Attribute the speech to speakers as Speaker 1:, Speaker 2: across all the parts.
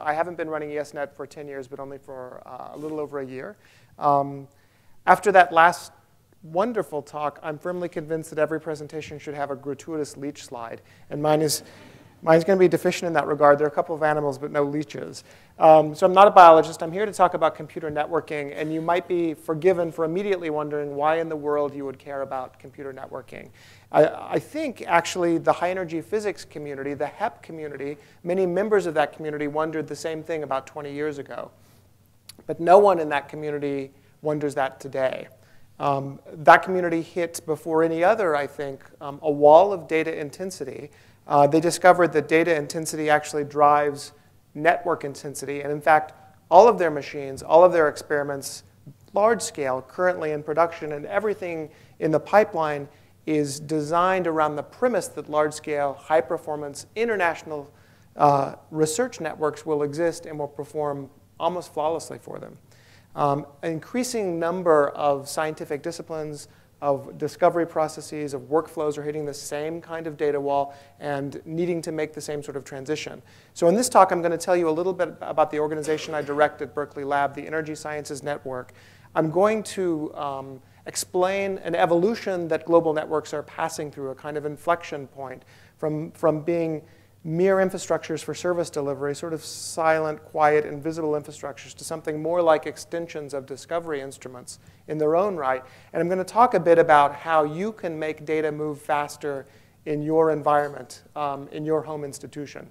Speaker 1: I haven't been running ESNet for 10 years, but only for uh, a little over a year. Um, after that last wonderful talk, I'm firmly convinced that every presentation should have a gratuitous leech slide. And mine is Mine's going to be deficient in that regard. There are a couple of animals, but no leeches. Um, so I'm not a biologist. I'm here to talk about computer networking, and you might be forgiven for immediately wondering why in the world you would care about computer networking. I, I think, actually, the high-energy physics community, the HEP community, many members of that community wondered the same thing about 20 years ago. But no one in that community wonders that today. Um, that community hit before any other, I think, um, a wall of data intensity uh, they discovered that data intensity actually drives network intensity. And in fact, all of their machines, all of their experiments, large scale, currently in production, and everything in the pipeline is designed around the premise that large scale, high performance, international uh, research networks will exist and will perform almost flawlessly for them. Um, an increasing number of scientific disciplines, of discovery processes, of workflows are hitting the same kind of data wall and needing to make the same sort of transition. So in this talk, I'm going to tell you a little bit about the organization I direct at Berkeley Lab, the Energy Sciences Network. I'm going to um, explain an evolution that global networks are passing through, a kind of inflection point from, from being mere infrastructures for service delivery, sort of silent, quiet, invisible infrastructures, to something more like extensions of discovery instruments in their own right. And I'm going to talk a bit about how you can make data move faster in your environment, um, in your home institution.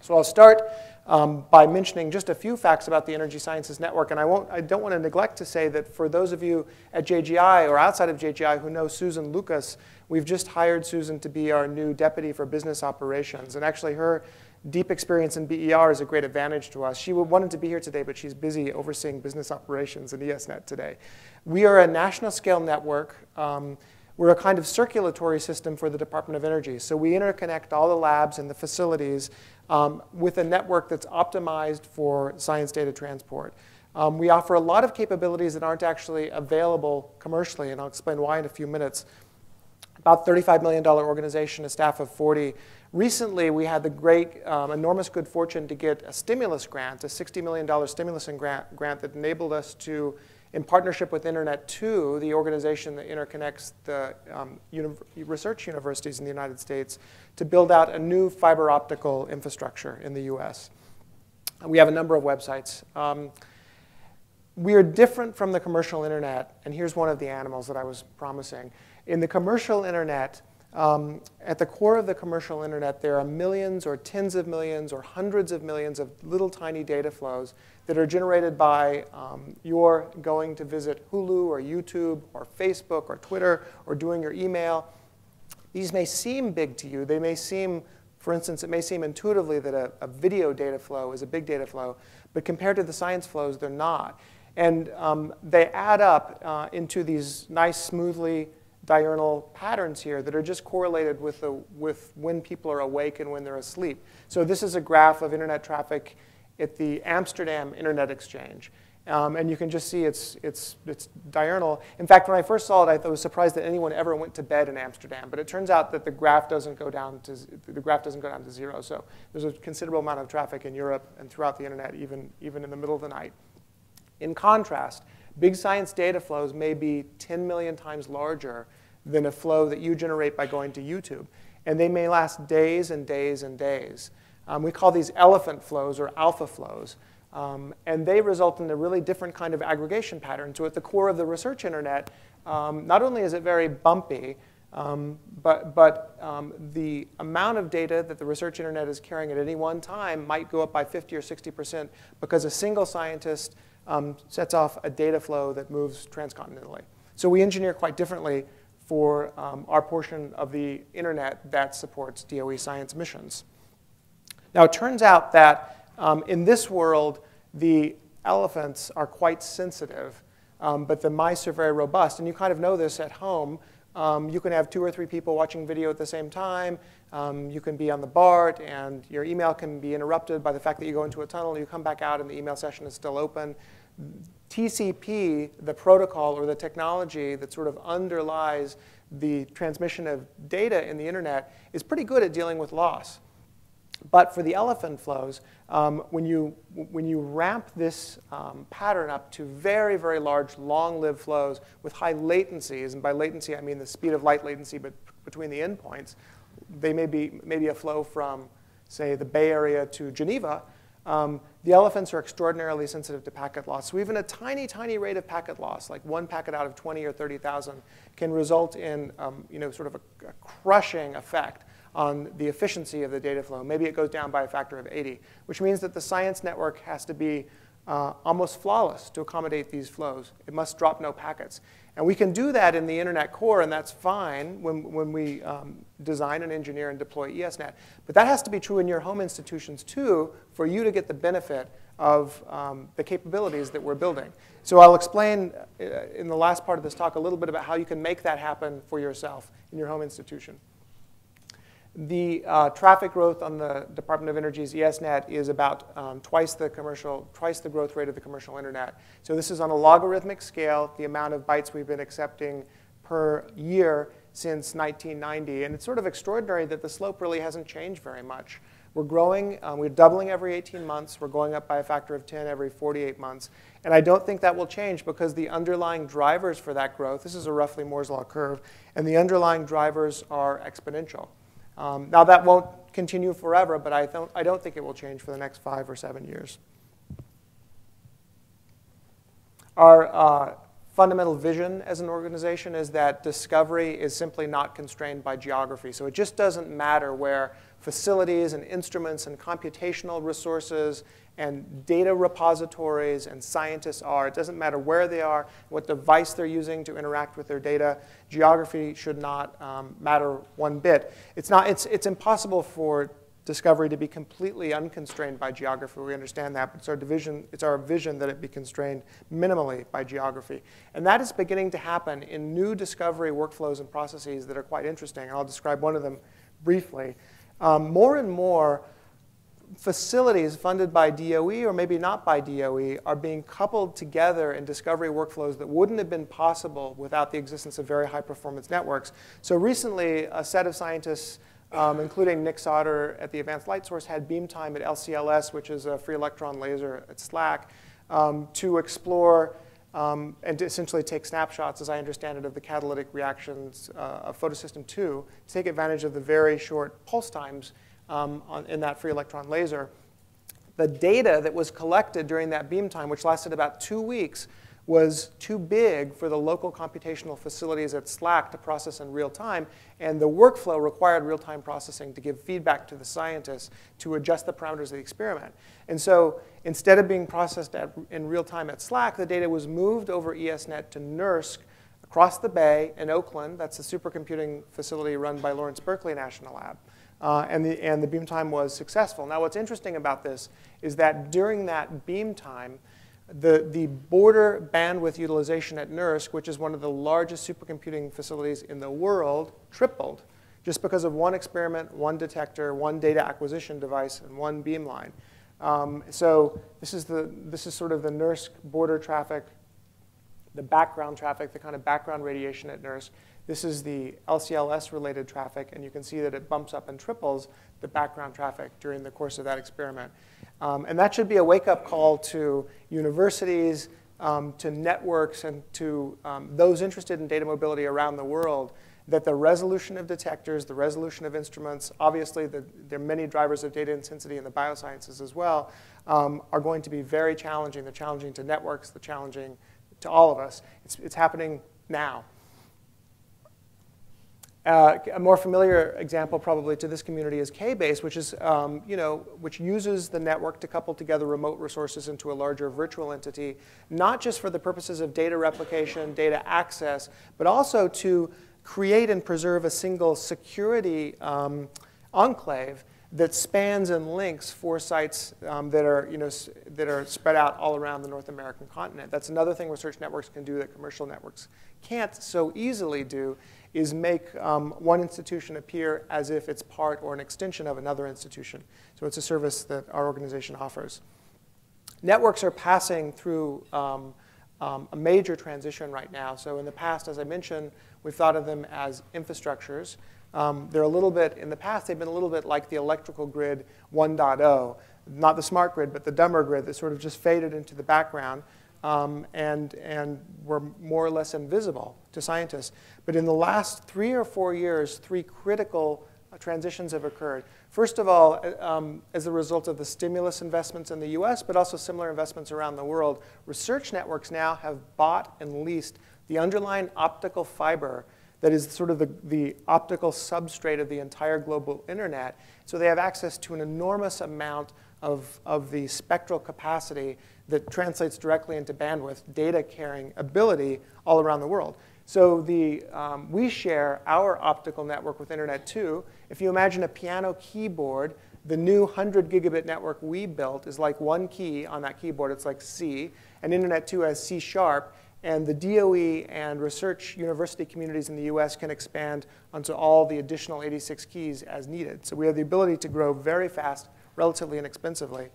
Speaker 1: So I'll start um, by mentioning just a few facts about the Energy Sciences Network. And I, won't, I don't want to neglect to say that for those of you at JGI or outside of JGI who know Susan Lucas, we've just hired Susan to be our new deputy for business operations. And actually, her deep experience in BER is a great advantage to us. She wanted to be here today, but she's busy overseeing business operations in ESNet today. We are a national scale network. Um, we're a kind of circulatory system for the Department of Energy. So we interconnect all the labs and the facilities um, with a network that's optimized for science data transport. Um, we offer a lot of capabilities that aren't actually available commercially, and I'll explain why in a few minutes. About $35 million organization, a staff of 40. Recently, we had the great, um, enormous good fortune to get a stimulus grant, a $60 million stimulus grant, grant that enabled us to in partnership with Internet2, the organization that interconnects the um, research universities in the United States, to build out a new fiber optical infrastructure in the US. We have a number of websites. Um, we are different from the commercial internet, and here's one of the animals that I was promising. In the commercial internet, um, at the core of the commercial internet, there are millions or tens of millions or hundreds of millions of little tiny data flows that are generated by um, your going to visit Hulu or YouTube or Facebook or Twitter or doing your email. These may seem big to you. They may seem, for instance, it may seem intuitively that a, a video data flow is a big data flow, but compared to the science flows, they're not. And um, they add up uh, into these nice, smoothly diurnal patterns here that are just correlated with, the, with when people are awake and when they're asleep. So this is a graph of internet traffic at the Amsterdam Internet Exchange. Um, and you can just see it's, it's, it's diurnal. In fact, when I first saw it, I was surprised that anyone ever went to bed in Amsterdam. But it turns out that the graph doesn't go down to, the graph doesn't go down to zero. So there's a considerable amount of traffic in Europe and throughout the internet, even, even in the middle of the night. In contrast, big science data flows may be 10 million times larger than a flow that you generate by going to YouTube. And they may last days and days and days. Um, we call these elephant flows or alpha flows. Um, and they result in a really different kind of aggregation pattern. So at the core of the research internet, um, not only is it very bumpy, um, but, but um, the amount of data that the research internet is carrying at any one time might go up by 50 or 60% because a single scientist um, sets off a data flow that moves transcontinentally. So we engineer quite differently for um, our portion of the internet that supports DOE science missions. Now, it turns out that um, in this world, the elephants are quite sensitive, um, but the mice are very robust. And you kind of know this at home. Um, you can have two or three people watching video at the same time. Um, you can be on the BART, and your email can be interrupted by the fact that you go into a tunnel, you come back out, and the email session is still open. TCP, the protocol or the technology that sort of underlies the transmission of data in the internet, is pretty good at dealing with loss. But for the elephant flows, um, when, you, when you ramp this um, pattern up to very, very large, long-lived flows with high latencies, and by latency I mean the speed of light latency but between the endpoints, they may be maybe a flow from, say, the Bay Area to Geneva, um, the elephants are extraordinarily sensitive to packet loss. So even a tiny, tiny rate of packet loss, like one packet out of 20 or 30,000, can result in um, you know, sort of a, a, crushing effect on the efficiency of the data flow. Maybe it goes down by a factor of 80, which means that the science network has to be uh, almost flawless to accommodate these flows. It must drop no packets. And we can do that in the internet core, and that's fine when, when we um, design and engineer and deploy ESNet. But that has to be true in your home institutions too for you to get the benefit of um, the capabilities that we're building. So I'll explain uh, in the last part of this talk a little bit about how you can make that happen for yourself in your home institution. The uh, traffic growth on the Department of Energy's ESNet is about um, twice the commercial, twice the growth rate of the commercial internet. So this is on a logarithmic scale, the amount of bytes we've been accepting per year since 1990. And it's sort of extraordinary that the slope really hasn't changed very much. We're growing, um, we're doubling every 18 months. We're going up by a factor of 10 every 48 months. And I don't think that will change because the underlying drivers for that growth, this is a roughly Moore's Law curve, and the underlying drivers are exponential. Um, now, that won't continue forever, but I don't, I don't think it will change for the next five or seven years. Our uh, fundamental vision as an organization is that discovery is simply not constrained by geography. So it just doesn't matter where facilities and instruments and computational resources and data repositories and scientists are. It doesn't matter where they are, what device they're using to interact with their data. Geography should not um, matter one bit. It's, not, it's, it's impossible for discovery to be completely unconstrained by geography. We understand that, but it's our, division, it's our vision that it be constrained minimally by geography. And that is beginning to happen in new discovery workflows and processes that are quite interesting. I'll describe one of them briefly. Um, more and more, facilities funded by DOE or maybe not by DOE are being coupled together in discovery workflows that wouldn't have been possible without the existence of very high performance networks. So recently, a set of scientists, um, including Nick Sauter at the Advanced Light Source, had beam time at LCLS, which is a free electron laser at SLAC, um, to explore um, and to essentially take snapshots, as I understand it, of the catalytic reactions uh, of photosystem 2 to take advantage of the very short pulse times um, on, in that free electron laser. The data that was collected during that beam time, which lasted about two weeks, was too big for the local computational facilities at SLAC to process in real time, and the workflow required real time processing to give feedback to the scientists to adjust the parameters of the experiment. And so instead of being processed at, in real time at SLAC, the data was moved over ESNet to NERSC across the bay in Oakland. That's a supercomputing facility run by Lawrence Berkeley National Lab uh, and, the, and the beam time was successful. Now, what's interesting about this is that during that beam time, the, the border bandwidth utilization at NERSC, which is one of the largest supercomputing facilities in the world, tripled just because of one experiment, one detector, one data acquisition device, and one beamline. Um, so this is, the, this is sort of the NERSC border traffic, the background traffic, the kind of background radiation at NERSC. This is the LCLS-related traffic, and you can see that it bumps up and triples the background traffic during the course of that experiment. Um, and that should be a wake-up call to universities, um, to networks, and to um, those interested in data mobility around the world that the resolution of detectors, the resolution of instruments, obviously the, there are many drivers of data intensity in the biosciences as well, um, are going to be very challenging. They're challenging to networks, they're challenging to all of us. It's, it's happening now. Uh, a more familiar example probably to this community is KBase, which is, um, you know, which uses the network to couple together remote resources into a larger virtual entity, not just for the purposes of data replication, data access, but also to create and preserve a single security um, enclave that spans and links four sites um, that are, you know, that are spread out all around the North American continent. That's another thing research networks can do that commercial networks can't so easily do is make um, one institution appear as if it's part or an extension of another institution. So it's a service that our organization offers. Networks are passing through um, um, a major transition right now. So in the past, as I mentioned, we've thought of them as infrastructures. Um, they're a little bit, in the past, they've been a little bit like the electrical grid 1.0, not the smart grid, but the dumber grid that sort of just faded into the background um, and, and were more or less invisible to scientists. But in the last three or four years, three critical uh, transitions have occurred. First of all, uh, um, as a result of the stimulus investments in the US, but also similar investments around the world, research networks now have bought and leased the underlying optical fiber that is sort of the, the optical substrate of the entire global internet. So they have access to an enormous amount of, of the spectral capacity that translates directly into bandwidth, data carrying ability all around the world. So the, um, we share our optical network with Internet 2. If you imagine a piano keyboard, the new 100 gigabit network we built is like one key on that keyboard. It's like C. And Internet 2 has C sharp. And the DOE and research university communities in the US can expand onto all the additional 86 keys as needed. So we have the ability to grow very fast, relatively inexpensively.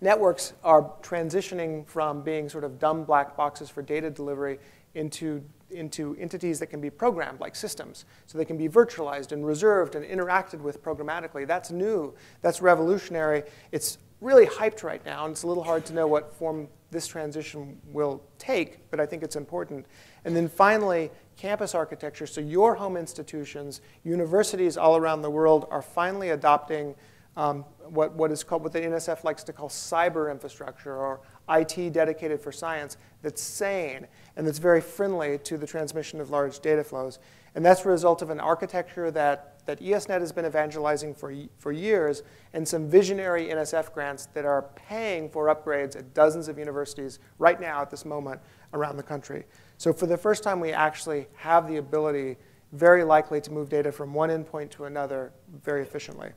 Speaker 1: Networks are transitioning from being sort of dumb black boxes for data delivery into, into entities that can be programmed, like systems. So they can be virtualized and reserved and interacted with programmatically. That's new. That's revolutionary. It's really hyped right now, and it's a little hard to know what form this transition will take, but I think it's important. And then finally, campus architecture. So your home institutions, universities all around the world are finally adopting um, what, what is called, what the NSF likes to call cyber infrastructure or IT dedicated for science that's sane and that's very friendly to the transmission of large data flows. And that's a result of an architecture that, that ESNet has been evangelizing for, for years and some visionary NSF grants that are paying for upgrades at dozens of universities right now at this moment around the country. So for the first time, we actually have the ability, very likely, to move data from one endpoint to another very efficiently.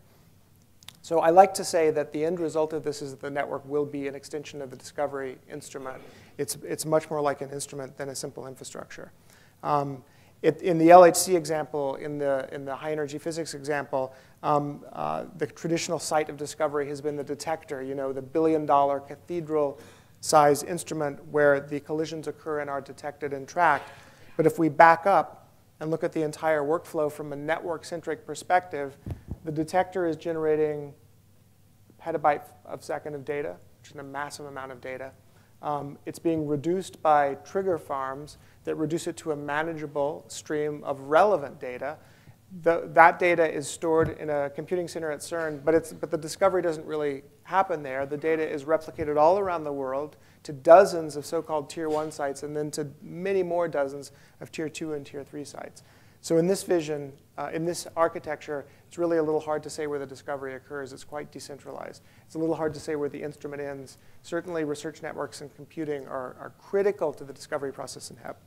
Speaker 1: So I like to say that the end result of this is that the network will be an extension of the discovery instrument. It's, it's much more like an instrument than a simple infrastructure. Um, it, in the LHC example, in the, in the high energy physics example, um, uh, the traditional site of discovery has been the detector, you know, the billion dollar cathedral size instrument where the collisions occur and are detected and tracked. But if we back up and look at the entire workflow from a network centric perspective, the detector is generating petabyte of second of data, which is a massive amount of data. Um, it's being reduced by trigger farms that reduce it to a manageable stream of relevant data. The, that data is stored in a computing center at CERN, but, it's, but the discovery doesn't really happen there. The data is replicated all around the world to dozens of so-called tier one sites and then to many more dozens of tier two and tier three sites. So in this vision, uh, in this architecture, it's really a little hard to say where the discovery occurs. It's quite decentralized. It's a little hard to say where the instrument ends. Certainly, research networks and computing are, are critical to the discovery process in HEP.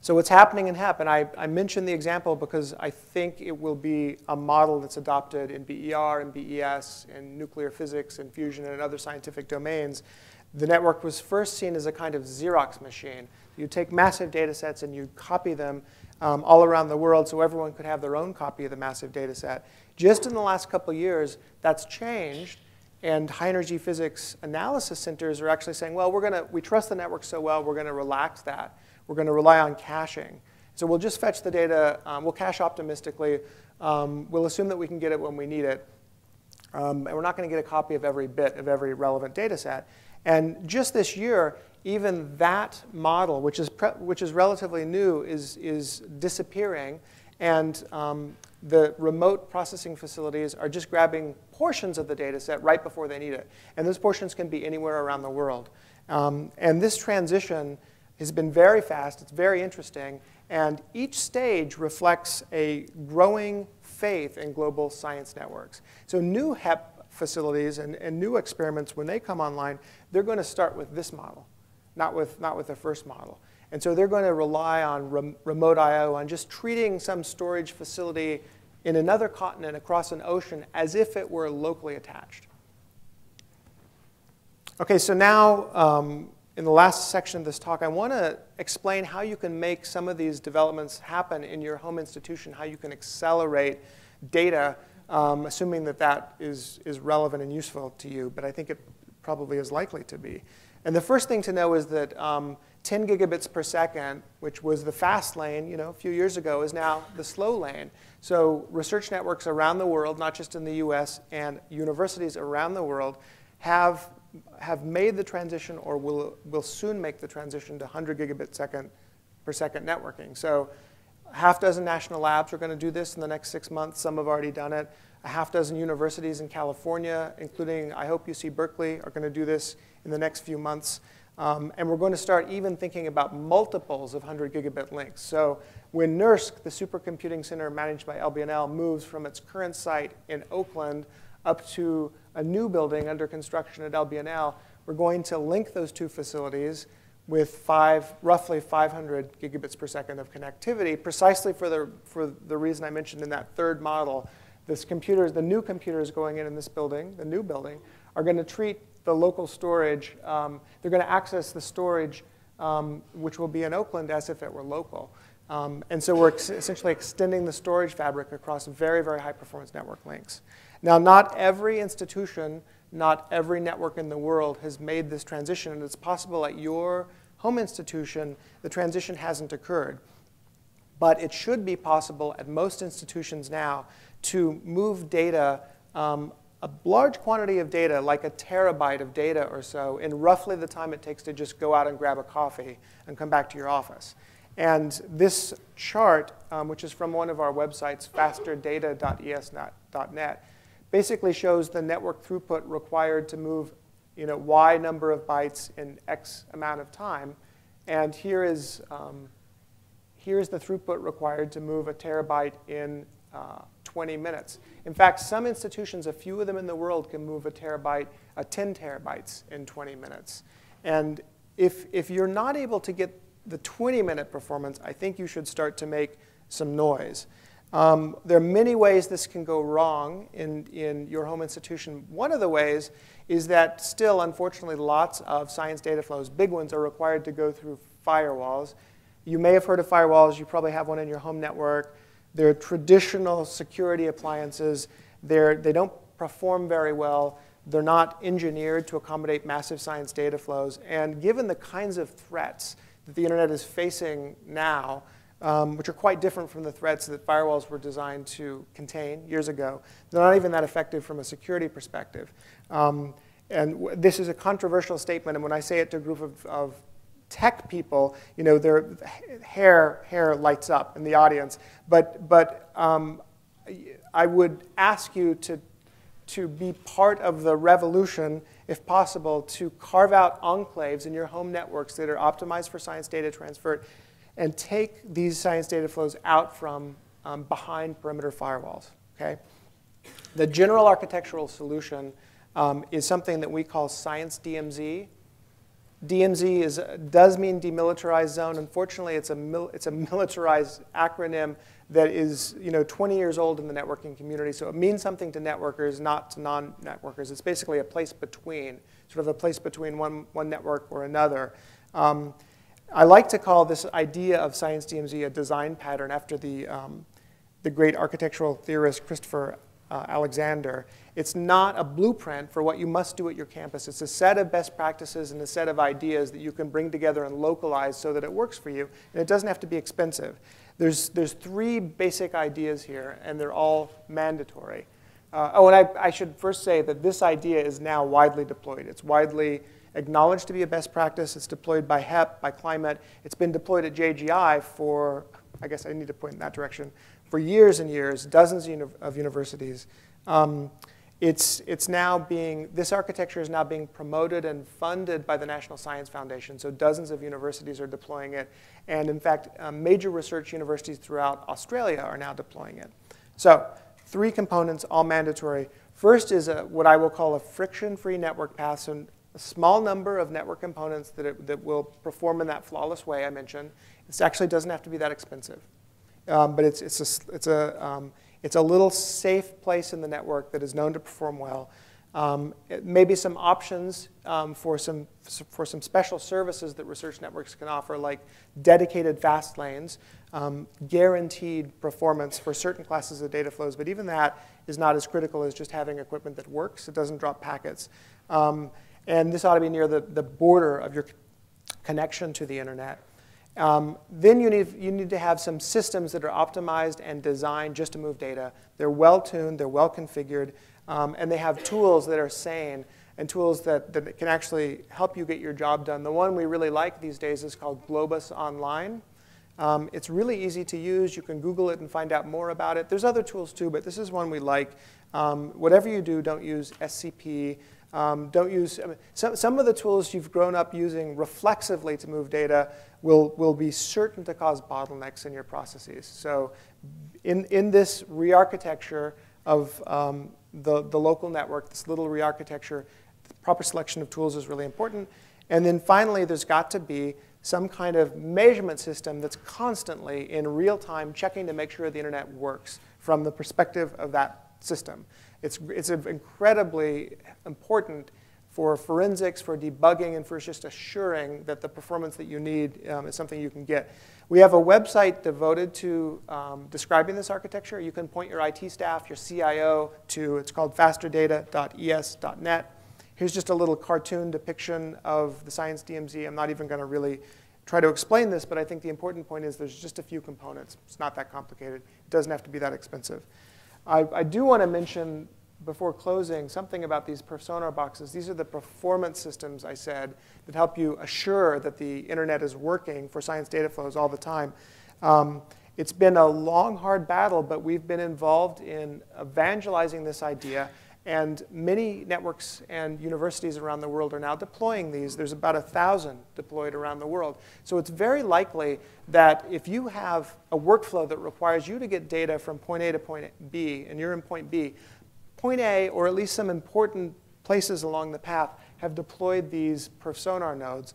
Speaker 1: So what's happening in HEP, and I, I mentioned the example because I think it will be a model that's adopted in BER and BES, in nuclear physics and fusion and other scientific domains. The network was first seen as a kind of Xerox machine. You take massive data sets and you copy them um, all around the world so everyone could have their own copy of the massive data set. Just in the last couple years, that's changed. And high energy physics analysis centers are actually saying, well, we're gonna, we trust the network so well, we're going to relax that. We're going to rely on caching. So we'll just fetch the data, um, we'll cache optimistically. Um, we'll assume that we can get it when we need it. Um, and we're not going to get a copy of every bit of every relevant data set. And just this year, even that model, which is, which is relatively new, is, is disappearing. And um, the remote processing facilities are just grabbing portions of the data set right before they need it. And those portions can be anywhere around the world. Um, and this transition has been very fast. It's very interesting. And each stage reflects a growing faith in global science networks. So new HEP facilities and, and new experiments, when they come online, they're going to start with this model not with, not with the first model. And so they're going to rely on rem remote I.O., on just treating some storage facility in another continent across an ocean as if it were locally attached. Okay, so now um, in the last section of this talk, I want to explain how you can make some of these developments happen in your home institution, how you can accelerate data, um, assuming that that is, is relevant and useful to you, but I think it probably is likely to be. And the first thing to know is that um, 10 gigabits per second, which was the fast lane, you know, a few years ago, is now the slow lane. So research networks around the world, not just in the US, and universities around the world have, have made the transition or will, will soon make the transition to 100 gigabit second per second networking. So a half dozen national labs are going to do this in the next six months. Some have already done it. A half dozen universities in California, including, I hope, UC Berkeley, are going to do this in the next few months. Um, and we're going to start even thinking about multiples of 100 gigabit links. So when NERSC, the supercomputing center managed by LBNL, moves from its current site in Oakland up to a new building under construction at LBNL, we're going to link those two facilities with five, roughly 500 gigabits per second of connectivity, precisely for the, for the reason I mentioned in that third model. This computer, the new computers going in in this building, the new building, are going to treat the local storage, um, they're going to access the storage, um, which will be in Oakland as if it were local. Um, and so we're ex essentially extending the storage fabric across very, very high performance network links. Now, not every institution, not every network in the world has made this transition, and it's possible at your home institution the transition hasn't occurred. But it should be possible at most institutions now to move data um, a large quantity of data, like a terabyte of data or so, in roughly the time it takes to just go out and grab a coffee and come back to your office. And this chart, um, which is from one of our websites, fasterdata.es.net, basically shows the network throughput required to move you know, y number of bytes in x amount of time. And here is, um, here's the throughput required to move a terabyte in uh, 20 minutes. In fact, some institutions, a few of them in the world, can move a terabyte, a 10 terabytes in 20 minutes. And if, if you're not able to get the 20 minute performance, I think you should start to make some noise. Um, there are many ways this can go wrong in, in your home institution. One of the ways is that still, unfortunately, lots of science data flows, big ones, are required to go through firewalls. You may have heard of firewalls. You probably have one in your home network. They're traditional security appliances. They're, they don't perform very well. They're not engineered to accommodate massive science data flows. And given the kinds of threats that the internet is facing now, um, which are quite different from the threats that firewalls were designed to contain years ago, they're not even that effective from a security perspective. Um, and this is a controversial statement, and when I say it to a group of, of tech people, you know, their hair, hair lights up in the audience. But, but um, I would ask you to, to be part of the revolution, if possible, to carve out enclaves in your home networks that are optimized for science data transfer and take these science data flows out from um, behind perimeter firewalls. Okay? The general architectural solution um, is something that we call science DMZ, DMZ is, does mean demilitarized zone. Unfortunately, it's a, mil, it's a militarized acronym that is you know, 20 years old in the networking community. So it means something to networkers, not to non-networkers. It's basically a place between, sort of a place between one, one network or another. Um, I like to call this idea of science DMZ a design pattern after the, um, the great architectural theorist Christopher uh, Alexander. It's not a blueprint for what you must do at your campus. It's a set of best practices and a set of ideas that you can bring together and localize so that it works for you. And it doesn't have to be expensive. There's, there's three basic ideas here, and they're all mandatory. Uh, oh, and I, I should first say that this idea is now widely deployed. It's widely acknowledged to be a best practice. It's deployed by HEP, by Climate. It's been deployed at JGI for, I guess I need to point in that direction, for years and years, dozens of universities. Um, it's, it's now being, this architecture is now being promoted and funded by the National Science Foundation. So dozens of universities are deploying it. And in fact, um, major research universities throughout Australia are now deploying it. So three components, all mandatory. First is a, what I will call a friction-free network path. So a small number of network components that, it, that will perform in that flawless way I mentioned. It actually doesn't have to be that expensive. Um, but it's, it's a, it's a um, it's a little safe place in the network that is known to perform well. Um, maybe some options um, for, some, for some special services that research networks can offer, like dedicated fast lanes, um, guaranteed performance for certain classes of data flows, but even that is not as critical as just having equipment that works. It doesn't drop packets. And this ought to be near the, the border of your connection to the internet. Um, then you need, you need to have some systems that are optimized and designed just to move data. They're well tuned, they're well configured, um, and they have tools that are sane and tools that, that can actually help you get your job done. The one we really like these days is called Globus Online. Um, it's really easy to use. You can Google it and find out more about it. There's other tools too, but this is one we like. Um, whatever you do, don't use SCP. Um, don't use, I mean, some, some of the tools you've grown up using reflexively to move data will, will be certain to cause bottlenecks in your processes. So in, in this re-architecture of um, the, the local network, this little re-architecture, proper selection of tools is really important. And then finally, there's got to be some kind of measurement system that's constantly in real time checking to make sure the internet works from the perspective of that system. It's, it's incredibly important for forensics, for debugging, and for just assuring that the performance that you need um, is something you can get. We have a website devoted to um, describing this architecture. You can point your IT staff, your CIO, to, it's called fasterdata.es.net. Here's just a little cartoon depiction of the Science DMZ. I'm not even going to really try to explain this, but I think the important point is there's just a few components. It's not that complicated. It doesn't have to be that expensive. I, I do want to mention before closing something about these perfSONAR boxes. These are the performance systems I said that help you assure that the internet is working for science data flows all the time. Um, it's been a long, hard battle, but we've been involved in evangelizing this idea and many networks and universities around the world are now deploying these. There's about a thousand deployed around the world. So it's very likely that if you have a workflow that requires you to get data from point A to point B, and you're in point B, point A, or at least some important places along the path, have deployed these perfSONAR nodes.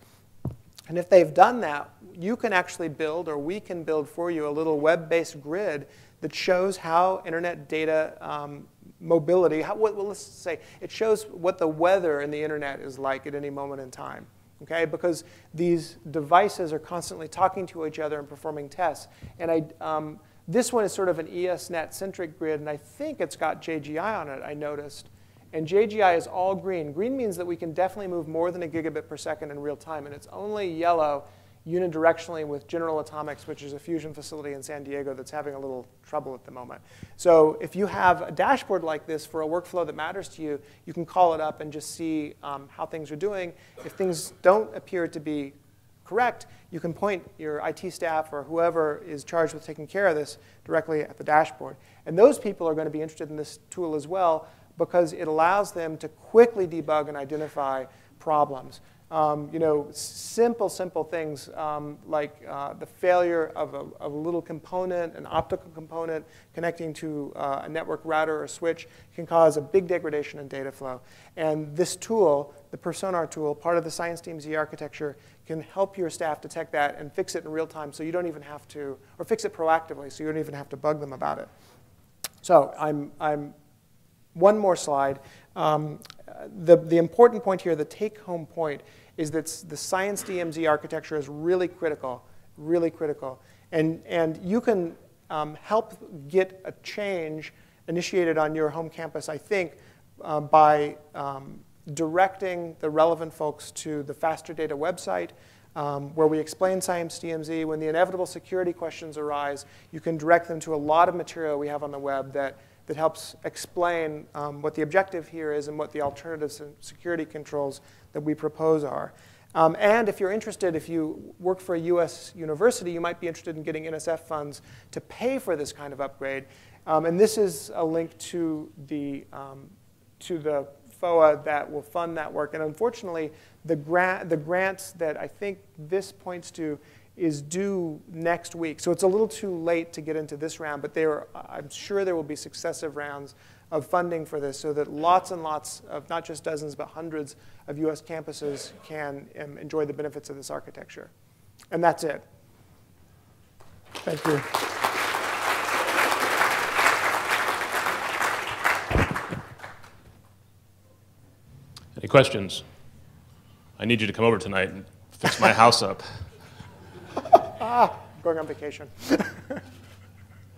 Speaker 1: And if they've done that, you can actually build, or we can build for you, a little web-based grid that shows how internet data um, mobility, how, well, let's say it shows what the weather in the internet is like at any moment in time. Okay, because these devices are constantly talking to each other and performing tests. And I, um, this one is sort of an ESNet centric grid, and I think it's got JGI on it, I noticed. And JGI is all green. Green means that we can definitely move more than a gigabit per second in real time, and it's only yellow unidirectionally with General Atomics, which is a fusion facility in San Diego that's having a little trouble at the moment. So if you have a dashboard like this for a workflow that matters to you, you can call it up and just see um, how things are doing. If things don't appear to be correct, you can point your IT staff or whoever is charged with taking care of this directly at the dashboard. And those people are going to be interested in this tool as well because it allows them to quickly debug and identify problems. Um, you know, simple, simple things um, like uh, the failure of a, of a, little component, an optical component connecting to uh, a network router or switch can cause a big degradation in data flow. And this tool, the perfSONAR tool, part of the Science DMZ architecture, can help your staff detect that and fix it in real time so you don't even have to, or fix it proactively so you don't even have to bug them about it. So I'm, I'm one more slide. Um, the, the important point here, the take-home point, is that the science DMZ architecture is really critical, really critical. And, and you can um, help get a change initiated on your home campus, I think, uh, by um, directing the relevant folks to the Faster Data website, um, where we explain Science DMZ. When the inevitable security questions arise, you can direct them to a lot of material we have on the web that that helps explain um, what the objective here is and what the alternatives and security controls that we propose are. Um, and if you're interested, if you work for a US university, you might be interested in getting NSF funds to pay for this kind of upgrade. Um, and this is a link to the, um, to the FOA that will fund that work. And unfortunately, the, grant, the grants that I think this points to is due next week. So it's a little too late to get into this round, but there, I'm sure there will be successive rounds of funding for this so that lots and lots of not just dozens, but hundreds of US campuses can um, enjoy the benefits of this architecture. And that's it. Thank you.
Speaker 2: Any questions? I need you to come over tonight and fix my house up
Speaker 1: ah, going on vacation.